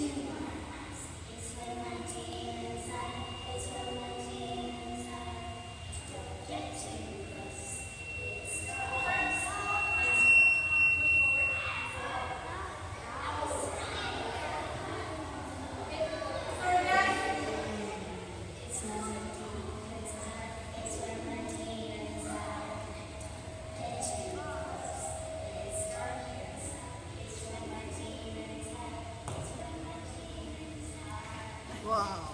Sim. Wow.